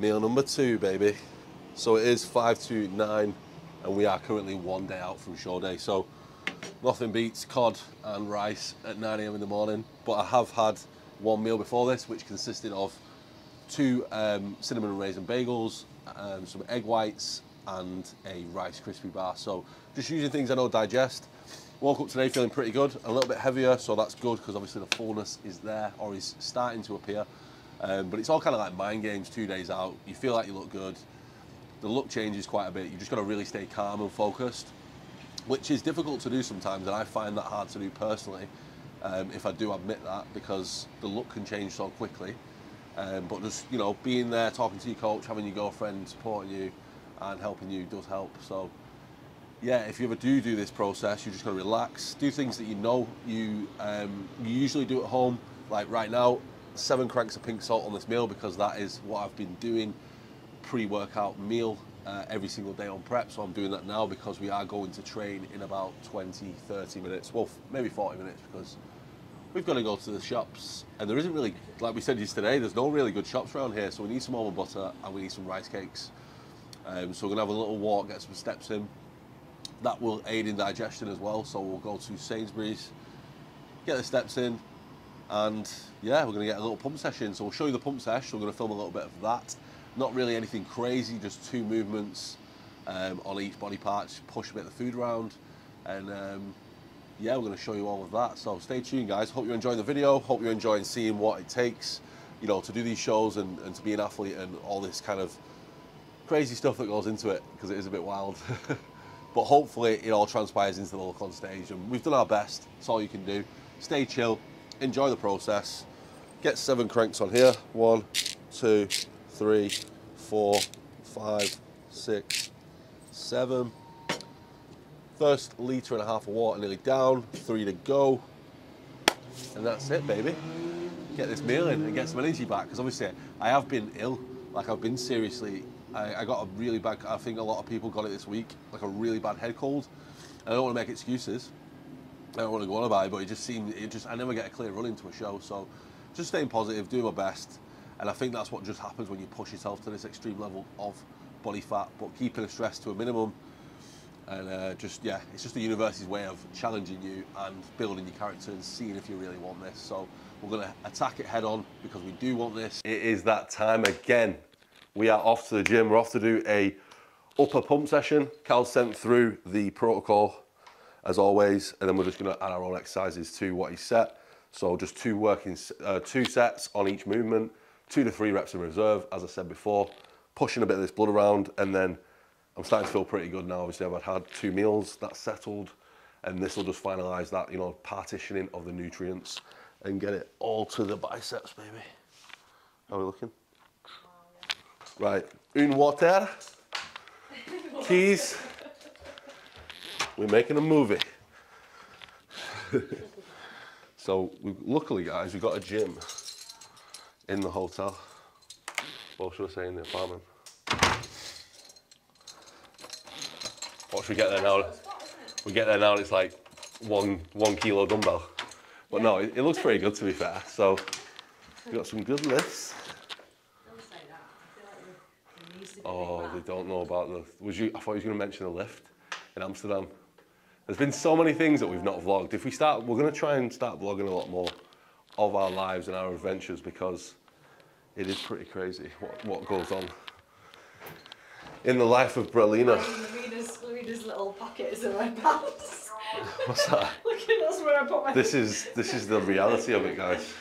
Meal number two, baby. So it is five to nine, and we are currently one day out from show day. So nothing beats cod and rice at 9 a.m. in the morning. But I have had one meal before this, which consisted of two um, cinnamon raisin bagels, um, some egg whites, and a Rice Krispie bar. So just using things I know digest. Woke up today feeling pretty good, a little bit heavier, so that's good because obviously the fullness is there or is starting to appear. Um, but it's all kind of like mind games two days out. You feel like you look good. The look changes quite a bit. You've just got to really stay calm and focused, which is difficult to do sometimes, and I find that hard to do personally. Um, if I do admit that, because the look can change so quickly. Um, but just you know, being there, talking to your coach, having your girlfriend supporting you, and helping you does help. So yeah, if you ever do do this process, you're just got to relax, do things that you know you um, you usually do at home. Like right now, seven cranks of pink salt on this meal because that is what I've been doing pre-workout meal uh, every single day on prep. So I'm doing that now because we are going to train in about 20, 30 minutes. Well, maybe 40 minutes because we've got to go to the shops. And there isn't really, like we said yesterday, there's no really good shops around here. So we need some almond butter and we need some rice cakes. Um, so we're gonna have a little walk, get some steps in. That will aid in digestion as well. So we'll go to Sainsbury's, get the steps in, and yeah, we're gonna get a little pump session. So we'll show you the pump session. We're gonna film a little bit of that. Not really anything crazy, just two movements um, on each body part, just push a bit of the food around, and um, yeah, we're gonna show you all of that. So stay tuned, guys. Hope you're enjoying the video. Hope you're enjoying seeing what it takes, you know, to do these shows and, and to be an athlete and all this kind of crazy stuff that goes into it because it is a bit wild. but hopefully it all transpires into the look on stage and we've done our best. That's all you can do. Stay chill, enjoy the process. Get seven cranks on here. One, two, three, four, five, six, seven. First litre and a half of water nearly down, three to go. And that's it, baby. Get this meal in and get some energy back because obviously I have been ill. Like I've been seriously I, I, got a really bad. I think a lot of people got it this week, like a really bad head cold. I don't want to make excuses. I don't want to go on about it, but it just seemed it just I never get a clear run into a show. So just staying positive, doing my best, and I think that's what just happens when you push yourself to this extreme level of body fat, but keeping the stress to a minimum. And uh, just yeah, it's just the university's way of challenging you and building your character and seeing if you really want this. So we're gonna attack it head on because we do want this. It is that time again we are off to the gym. We're off to do a upper pump session. Cal sent through the protocol as always, and then we're just gonna add our own exercises to what he set. So just two working, uh, two sets on each movement, two to three reps in reserve, as I said before, pushing a bit of this blood around, and then I'm starting to feel pretty good now. Obviously, I've had two meals, that's settled, and this will just finalize that, you know, partitioning of the nutrients and get it all to the biceps, baby. How are we looking? Right, une water. Keys. We're making a movie. so we, luckily, guys, we got a gym in the hotel. What should I say in the apartment? What should we get there now? We get there now and it's like one one kilo dumbbell. But no, it, it looks pretty good to be fair. So we got some good lifts. Oh, they don't know about the. Was you? I thought you was going to mention the lift in Amsterdam. There's been so many things that we've not vlogged. If we start, we're going to try and start vlogging a lot more of our lives and our adventures because it is pretty crazy what, what goes on in the life of Brelina. Lorena's little pockets in my pants. What's that? Look at that's where I put my. This is this is the reality of it, guys.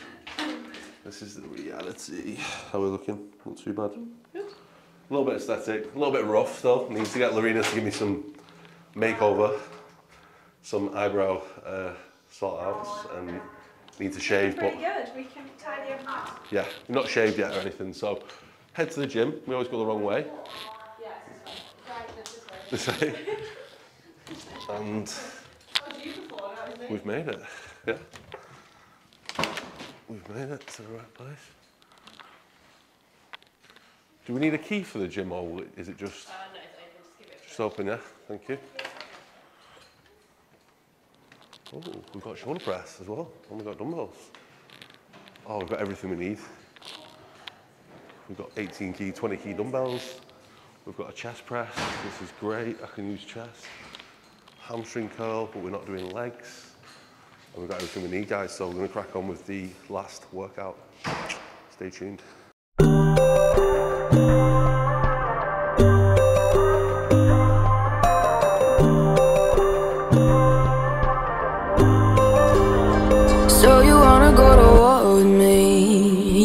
This is the reality. How are we looking? Not too bad. Good. A little bit aesthetic, a little bit rough though. Needs to get Lorena to give me some makeover, some eyebrow uh, sort outs, and need to shave. But Pretty good. We can tidy up yeah, we're not shaved yet or anything. So head to the gym. We always go the wrong way. Yes, this way. Right, this way. And beautiful. That was it. we've made it. Yeah. We've made it to the right place. Do we need a key for the gym or is it just Uh, no, it's open. Just give it a just open? Yeah. Thank you. Oh, we've got shoulder press as well. And we've got dumbbells. Oh, we've got everything we need. We've got 18 key, 20 key dumbbells. We've got a chest press. This is great. I can use chest. Hamstring curl, but we're not doing legs. And we've got everything we need, guys. So we're going to crack on with the last workout. Stay tuned.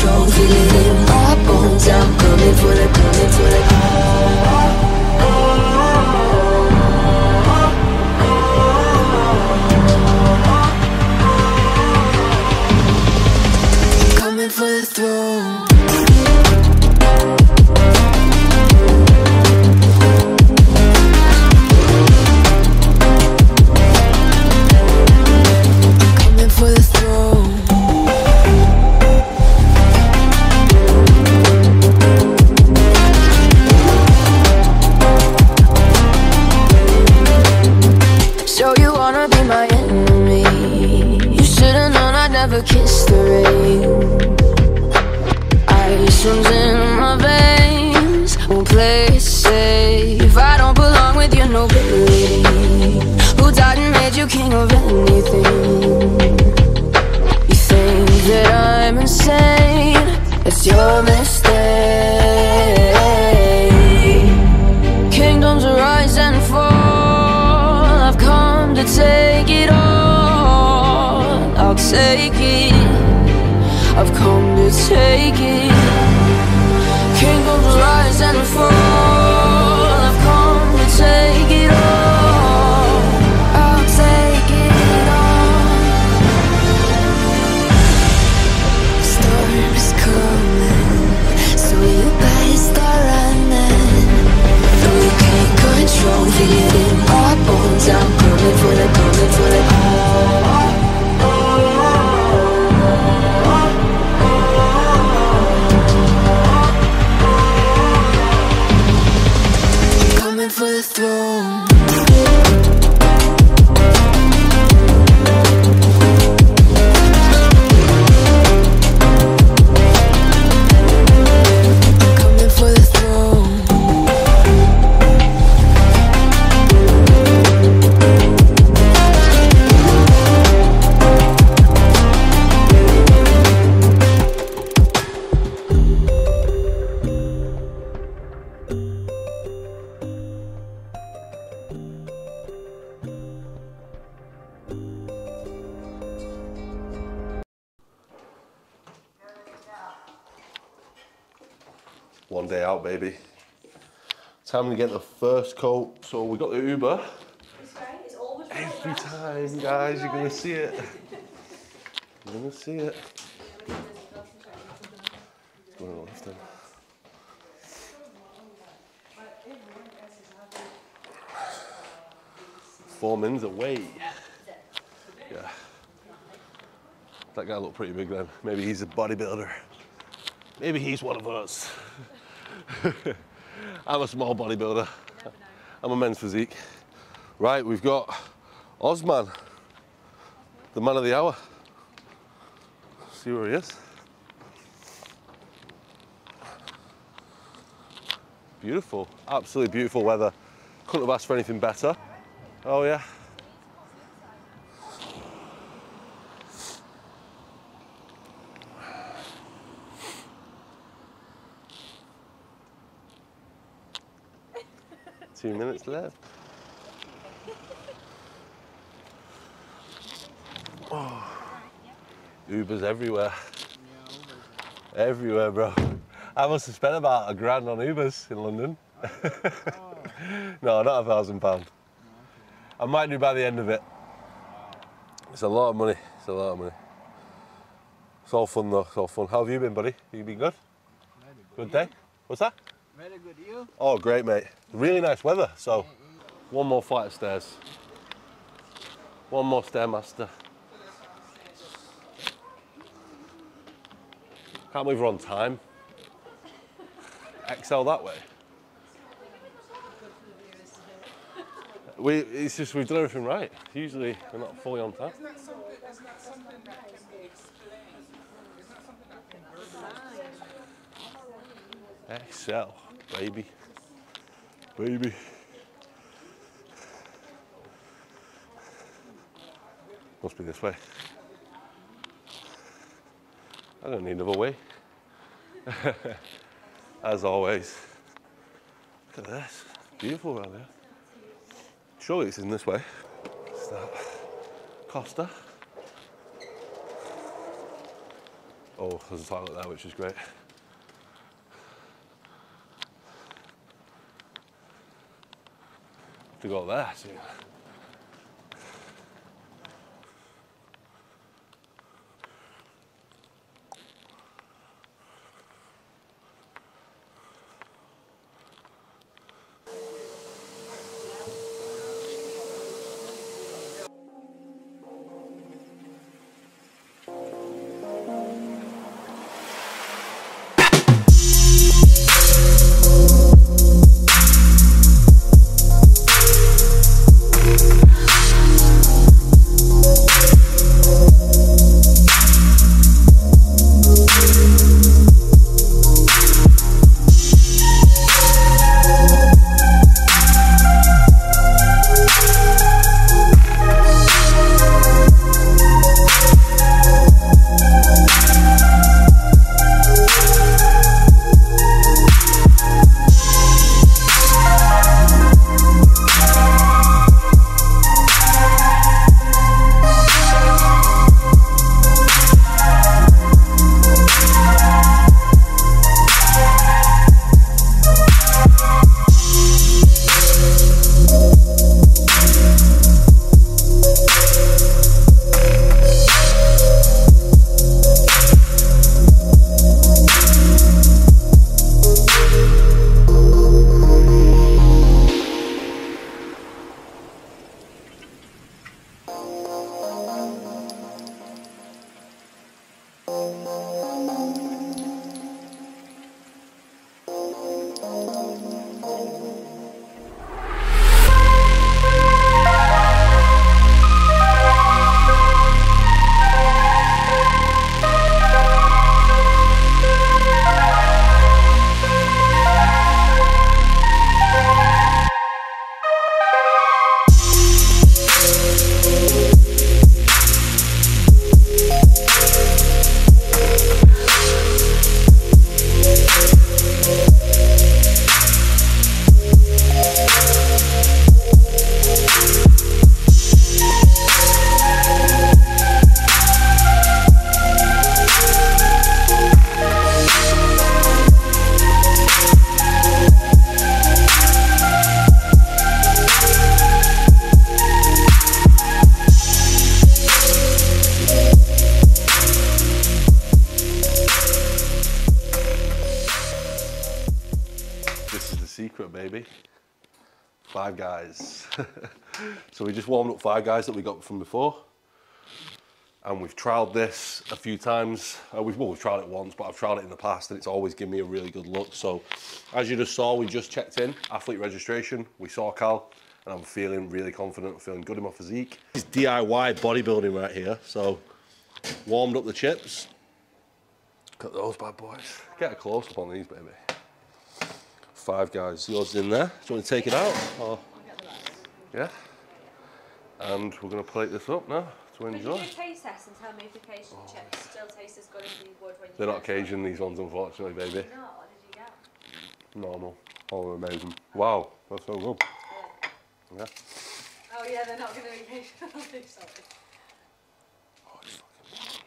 Control, feel in my bones. I'm coming for the, coming for the. I'd One day out, baby. Time to get the first coat. So we got the Uber. It's. It's always Every time, guys, you're gonna see it. You're gonna see it. Going left then. Four minutes away. Yeah. That guy looked pretty big then. Maybe he's a bodybuilder. Maybe he's one of us. I'm a small bodybuilder. I'm a men's physique. Right, we've got Osman, the man of the hour. See where he is. Beautiful, absolutely beautiful weather. Couldn't have asked for anything better. Oh yeah. Two minutes left. Oh. Ubers everywhere. Everywhere, bro. I must have spent about a grand on Ubers in London. no, not a thousand pound. I might do by the end of it. It's a lot of money. It's a lot of money. It's all fun though. It's all fun. How have you been, buddy? You been good? Good day. What's that? Very good. You? Oh, great, mate. Really nice weather. So, one more flight of stairs. One more stairmaster. Can't believe we're on time. Excel that way. We, it's just we've done everything right. Usually we're not fully on time. Excel, baby. Baby. Must be this way. I don't need another way. As always. Look at this. Beautiful around here. Surely it's in this way. What's that? Costa. Oh, there's a toilet there, which is great. To go there soon. So we just warmed up five guys that we got from before. And we've trialed this a few times. Uh, we've, well, we've tried it once, but I've tried it in the past and it's always given me a really good look. So as you just saw, we just checked in, athlete registration. We saw Cal and I'm feeling really confident, I'm feeling good in my physique. Is DIY bodybuilding right here. So warmed up the chips. At those bad boys. Get a close up on these, baby. Five guys. Yours in there. Do you want to take it out? Or, yeah. And we're going to plate this up now to But you enjoy. do a taste test and tell me if the Cajun chips still taste as good as you would when you They're not Cajun, these ones, unfortunately, baby. them. No, what did you get? Normal. Oh, amazing. Wow, that's so good. Yeah. Oh yeah, they're not going to be Cajun. Sorry. Oh, it's fucking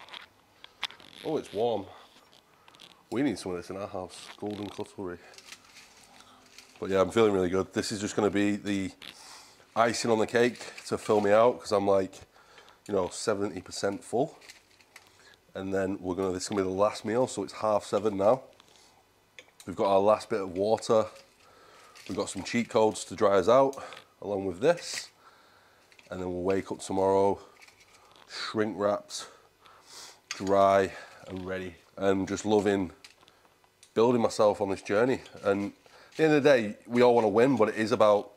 warm. Oh, it's warm. We need some of this in our house. Golden cutlery. But yeah, I'm feeling really good. This is just going to be the icing on the cake to fill me out because I'm like, you know, 70% full. And then we're gonna, this is gonna be the last meal, so it's half seven now. We've got our last bit of water. We've got some cheat codes to dry us out, along with this. And then we'll wake up tomorrow, shrink wrapped, dry and ready. And just loving building myself on this journey. And at the end of the day, we all want to win, but it is about,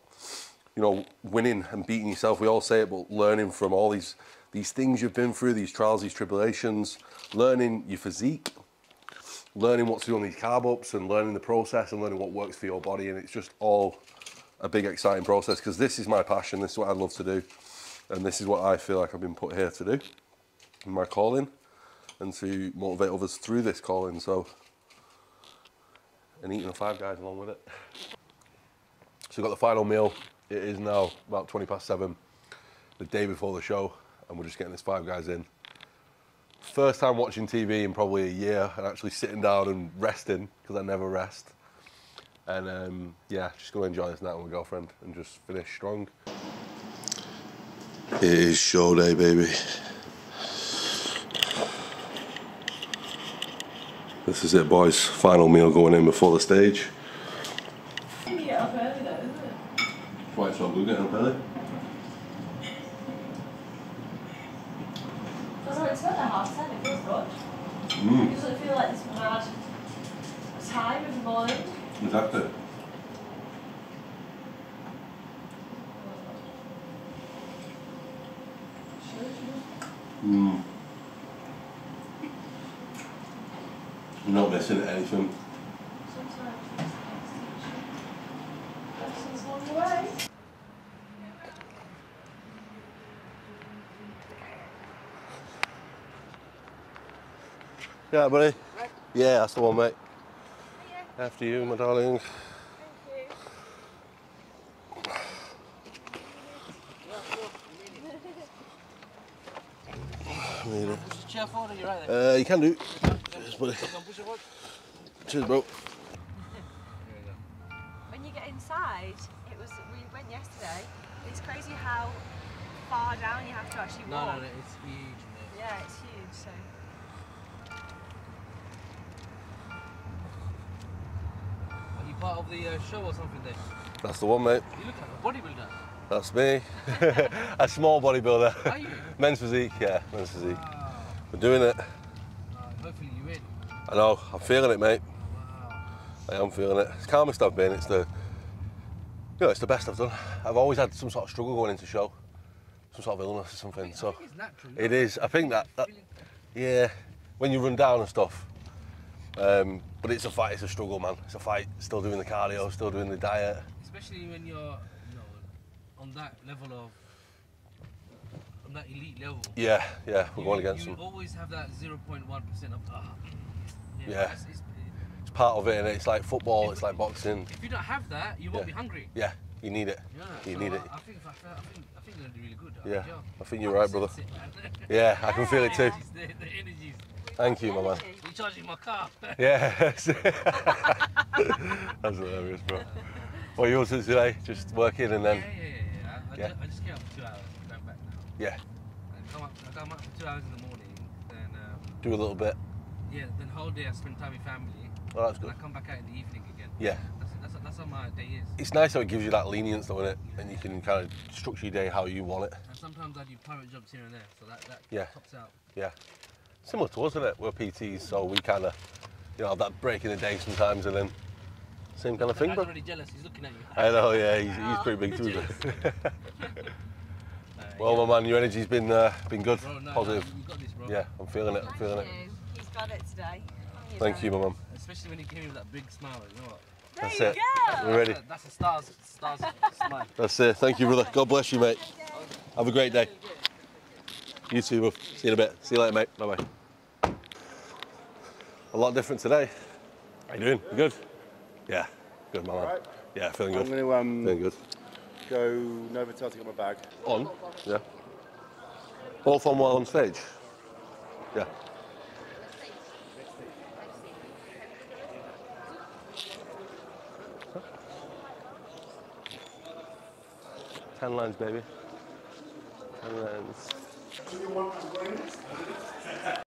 you know, winning and beating yourself. We all say it, but learning from all these these things you've been through, these trials, these tribulations, learning your physique, learning what to do on these carb ups and learning the process and learning what works for your body. And it's just all a big exciting process because this is my passion, this is what I love to do. And this is what I feel like I've been put here to do in my calling and to motivate others through this calling. So, and eating the five guys along with it. So we've got the final meal. It is now about 20 past seven, the day before the show, and we're just getting this five guys in. First time watching TV in probably a year and actually sitting down and resting because I never rest. And um, yeah, just gonna enjoy this night with my girlfriend and just finish strong. It is show day, baby. This is it, boys. Final meal going in before the stage. You get up early though, isn't it? White Shop Blue getting up early. Because when it's not at half ten, it feels good. Mm, It feel like this mad time of the morning. exactly. Mm. I'm not missing anything. Sometimes. Lessons along the way. Yeah, buddy. Yeah, that's the one, mate. After you, my darling. Made it. Push the chair forward or you're right there? Uh, you can do. Cheers, buddy. Push it. Cheers, bro. When you get inside, it was we went yesterday. It's crazy how far down you have to actually No, walk. no, no, it's huge, mate. Yeah, it's huge. So part of the uh, show or something there? That's the one, mate. You look like a bodybuilder. That's me. a small bodybuilder. Are you? Men's physique, yeah, men's physique. Wow. We're doing it. Hopefully you win. I know, I'm feeling it, mate. Wow. I am feeling it. It's the calmest I've been. It's the, you know, it's the best I've done. I've always had some sort of struggle going into show, some sort of illness or something. I So it's natural. it is. I think that, that yeah, when you run down and stuff. Um, but it's a fight. It's a struggle, man. It's a fight. Still doing the cardio, still doing the diet. Especially when you're, you know, on that level of, on that elite level. Yeah, yeah. We're you, going against you them. always have that 0.1% of, ah. Yeah. It's, it's, It's part of it, and it's like football. It's like boxing. if you don't have that, you won't Yeah. be hungry. Yeah, you need it. Yeah, You so need I, it. I think I, I think I think you're gonna do really good. Yeah. I think you're right, brother. Yeah, I can feel it too. The, the energies. Thank you, my man. You charging my car? Yeah. That's hilarious, bro. What are you up to today? Just working and then. yeah, yeah. yeah. I, Yeah. Just, I just came up for two hours. I'm going back now. Yeah, I come up, I come up for two hours in the morning. Then um, do a little bit. yeah, then whole day I spend time with family. Oh, that's good. And. I come back out in the evening again. Yeah. That's that's, that's how my day is. It's nice how it gives you that lenience, though, innit? And you can kind of structure your day how you want it. And sometimes I do private jobs here and there, so that that Yeah. tops out. Yeah. Similar to us, isn't it? We're PTs, so we kind of, you know, have that break in the day sometimes, and then same kind of thing, I'm bro. already jealous. He's looking at you. I know, yeah, he's, he's pretty big too. Well, my man, your energy's been uh, been good, bro, no, positive. No, you got this, bro. Yeah, I'm feeling it. I'm feeling it. He's got it today. Thank you, my man. Especially when he came in with that big smile. You know what? That's there it. you go. We're ready. That's a, that's a stars stars smile. That's it. Thank you, brother. God bless you, mate. Have a great day. You too, bro. See you in a bit. See you later, mate. Bye bye. A lot different today. How you doing? You good? Yeah. Good, my man. Alright. Yeah, feeling good. I'm going to um, Feeling good. go Novotel to get my bag. On? Yeah. Both on while on stage? Yeah. Ten lines, baby. Ten lines. Do you want to join us?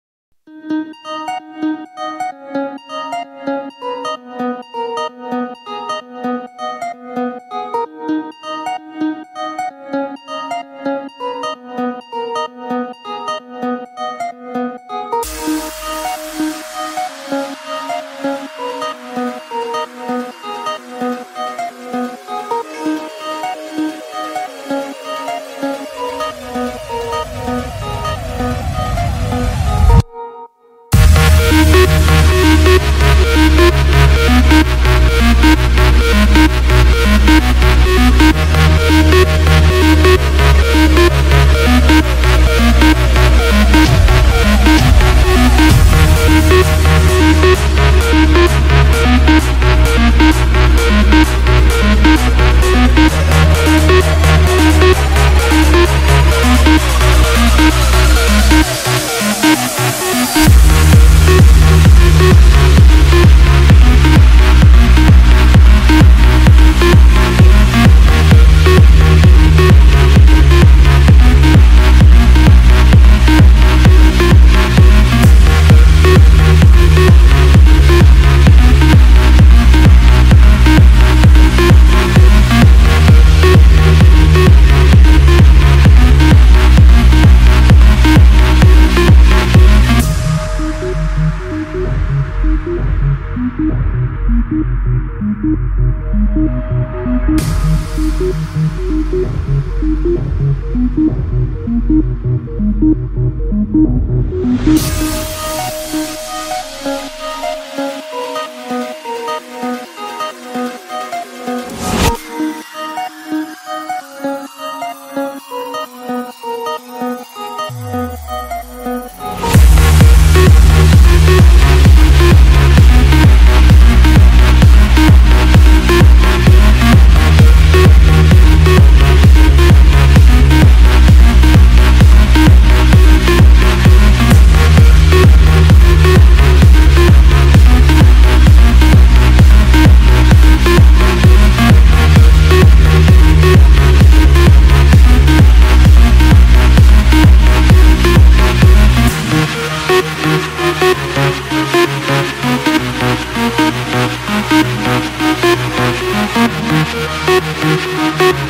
What's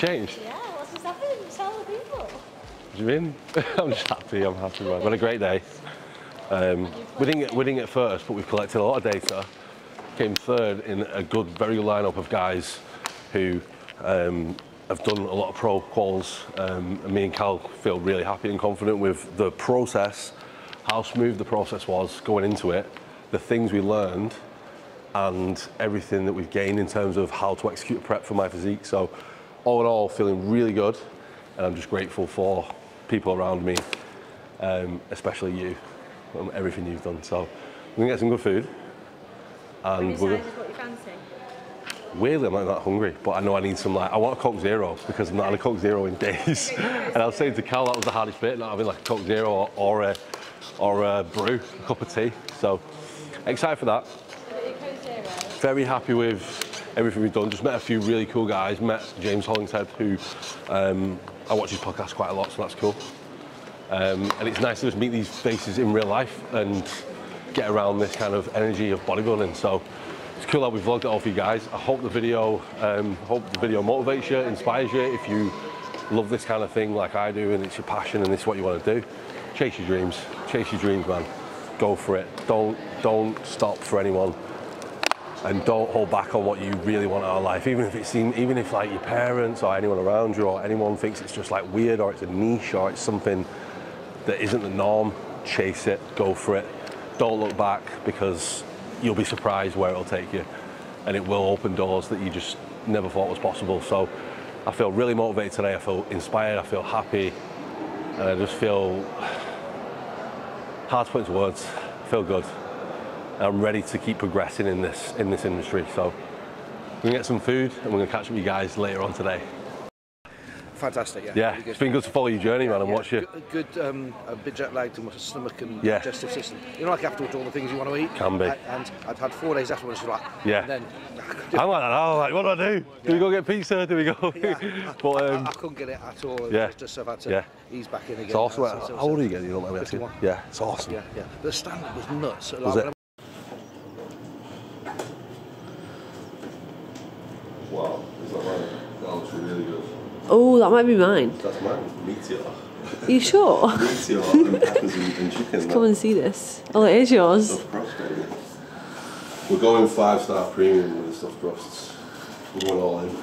changed? Yeah, what's just happened? Tell the people. What do you mean? I'm just happy. I'm happy. Man. We've had a great day. Um, we didn't get we didn't get first, but we've collected a lot of data. Came third in a good, very good lineup of guys who um, have done a lot of pro quals. Um, and me and Cal feel really happy and confident with the process, how smooth the process was going into it, the things we learned, and everything that we've gained in terms of how to execute a prep for my physique. So, all in all, feeling really good, and I'm just grateful for people around me, um, especially you, and everything you've done. So, we're gonna get some good food, and we're decided what you fancy? weirdly I'm not that hungry, but I know I need some like I want a Coke Zero because I'm not had a Coke Zero in days. and I was saying to Cal that was the hardest bit, not having like a Coke Zero or, or a or a brew, a cup of tea. So excited for that. Very happy with everything we've done. Just met a few really cool guys. Met James Hollingshead, who um, I watch his podcast quite a lot, so that's cool. Um, and it's nice to just meet these faces in real life and get around this kind of energy of bodybuilding. So it's cool that we vlogged it all for you guys. I hope the video, um, hope the video motivates you, inspires you. If you love this kind of thing like I do, and it's your passion and it's what you want to do, chase your dreams. Chase your dreams, man. Go for it. Don't don't stop for anyone and don't hold back on what you really want out of life. Even if it's seen, even if like your parents or anyone around you or anyone thinks it's just like weird or it's a niche or it's something that isn't the norm, chase it, go for it. Don't look back because you'll be surprised where it'll take you, and it will open doors that you just never thought was possible. So I feel really motivated today. I feel inspired. I feel happy, and I just feel hard to put into words. I feel good. I'm ready to keep progressing in this in this industry. So we're gonna get some food and we're gonna catch up with you guys later on today. Fantastic, yeah. Yeah, really it's been good to follow your journey, man, and Yeah, watch you. Good, good um, a bit jet lagged and with a stomach and Yeah. digestive system. You know, like afterwards, all the things you want to eat. Can be. A- And I'd had four days afterwards, like, Yeah. And then, I'm like that. I'm like, what do I do? Do we go get pizza? Do we go? yeah, but I, um, I, I couldn't get it at all. yeah. Just, just so I've had to Yeah. ease back in again. it's awesome. So- so- How old are you so- again? You don't let me ask you. 51. Yeah, it's awesome. Yeah, yeah. The standard was nuts. Like, Was it? Wow, is that mine? That looks really good. Oh, that might be mine. That's mine. Meteor. Are you sure? Meteor and peppers and, and chicken. Come and see this. Oh, it is yours. Stuffed crust, baby. We're going five star premium with the stuffed crusts. We're going all in.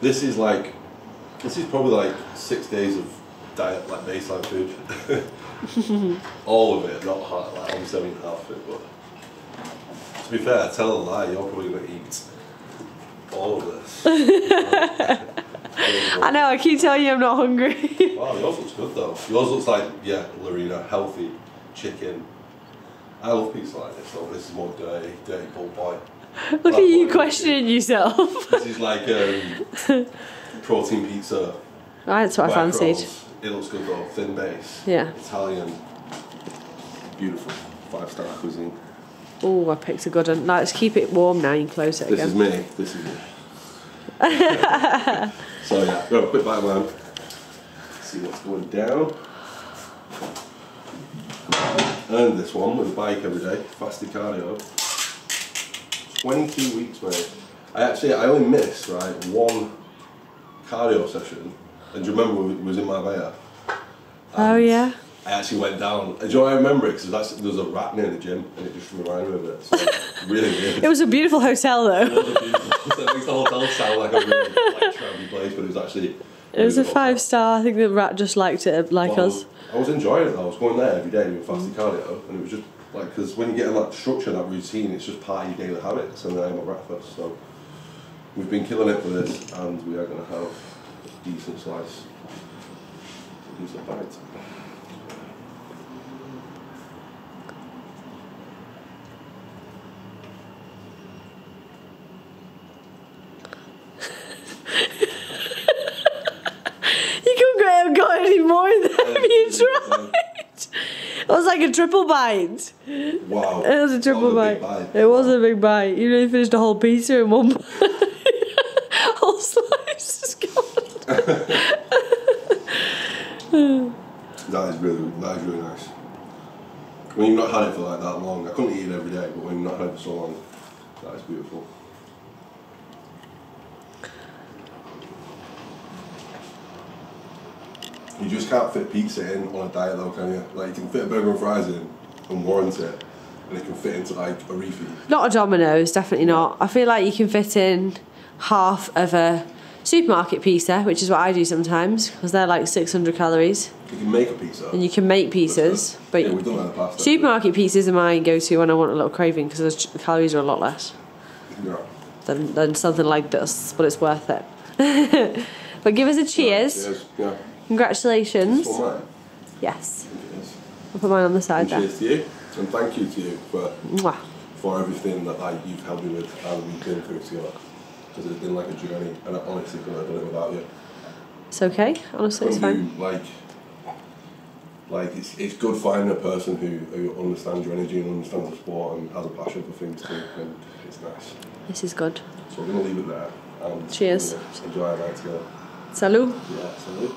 This is like, this is probably like six days of diet, like baseline food. all of it, not half, like obviously I mean half of it, but to be fair, I tell a lie, you're probably going to eat all of this. I know, I keep telling you I'm not hungry. Wow, yours looks good though. Yours looks like, yeah, Lorena, healthy chicken. I love pizza like this though. This is more dirty, dirty bull boy. Look at you questioning yourself. This is like um, protein pizza. That's what I fancied. rolls. It looks good though, thin base. Yeah. Italian. Beautiful. Five star cuisine. Oh, I picked a good one. Now, let's keep it warm now. You can close it This again. is me. This is me. so yeah, go quick bite man. See what's going down. Earned this one with a bike every day, fasted cardio. 22 weeks, mate. I actually, I only missed, right, one cardio session. And do you remember it was in my Marbella? Oh, yeah. I actually went down. Do you know why I remember it? Because there was a rat near the gym and it just reminded me of it. So, really weird. It was a beautiful hotel, though. It was a beautiful. so it makes the hotel sound like a really like travelly place, but it was actually. It was a five star. I think the rat just liked it like Well, us. I was enjoying it though. I was going there every day doing fasted cardio, and it was just like because when you get in that structure, that routine, it's just part of your daily habits. And then I had my breakfast, so we've been killing it for this, and we are going to have a decent slice, a decent bite. You couldn't have got any more than that if you tried. It was like a triple bite. Wow, It was a triple was a big bite. It was a big bite. You nearly finished a whole pizza in one bite. whole slice is gone. That is really, that is really nice. When you've not had it for like that long, I couldn't eat it every day, but when you've not had it for so long, that is beautiful. You just can't fit pizza in on a diet though, can you? Like you can fit a burger and fries in and warrant it, and it can fit into like a refeed. Not a Domino's, definitely not. I feel like you can fit in half of a supermarket pizza, which is what I do sometimes, because they're like 600 calories. You can make a pizza. And you can make pizzas, but yeah, we've done that in the past. supermarket pizzas are my go-to when I want a little craving because the calories are a lot less Yeah. than, than something like this, but it's worth it. but give us a cheers. Cheers. Yeah. Congratulations. Yes. It is. I'll put mine on the side And there. cheers to you, and thank you to you for Mwah. for everything that like you've helped me with and we've been through together. Because it's been like a journey, and I honestly couldn't have done it without you. It's okay. Honestly, it's fine. like, like it's, it's good finding a person who, who understands your energy and understands the sport and has a passion for things too, and it's nice. This is good. So we're gonna leave it there. And Cheers. enjoy our night together. Salut. Yeah, salute.